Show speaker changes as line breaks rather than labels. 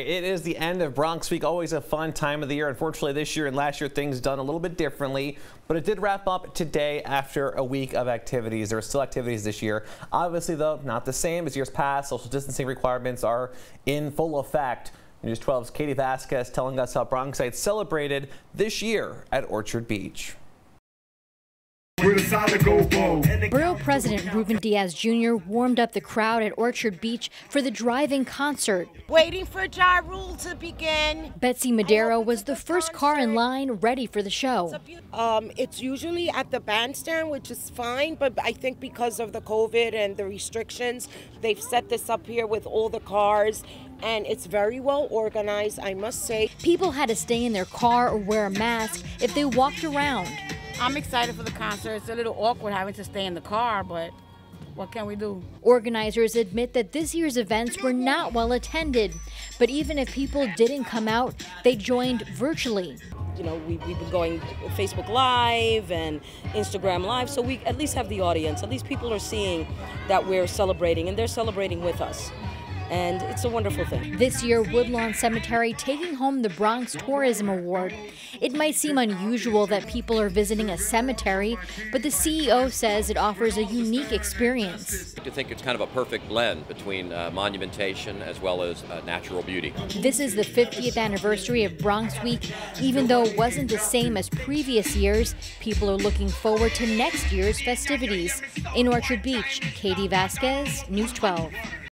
It is the end of Bronx Week, always a fun time of the year. Unfortunately, this year and last year, things done a little bit differently, but it did wrap up today after a week of activities. There are still activities this year. Obviously, though, not the same as years past. Social distancing requirements are in full effect. News 12's Katie Vasquez telling us how Bronxites celebrated this year at Orchard Beach.
Borough President Ruben Diaz Jr. warmed up the crowd at Orchard Beach for the drive-in concert.
Waiting for Ja Rule to begin.
Betsy Madero was the first car in line ready for the show.
Um, it's usually at the bandstand, which is fine, but I think because of the COVID and the restrictions, they've set this up here with all the cars and it's very well organized, I must say.
People had to stay in their car or wear a mask if they walked around.
I'm excited for the concert. It's a little awkward having to stay in the car, but what can we do?
Organizers admit that this year's events were not well attended, but even if people didn't come out, they joined virtually.
You know, we, have been going Facebook Live and Instagram Live, so we at least have the audience. At least people are seeing that we're celebrating, and they're celebrating with us and it's a wonderful thing.
This year, Woodlawn Cemetery taking home the Bronx Tourism Award. It might seem unusual that people are visiting a cemetery, but the CEO says it offers a unique experience.
I think it's kind of a perfect blend between uh, monumentation as well as uh, natural beauty.
This is the 50th anniversary of Bronx Week. Even though it wasn't the same as previous years, people are looking forward to next year's festivities. In Orchard Beach, Katie Vasquez, News 12.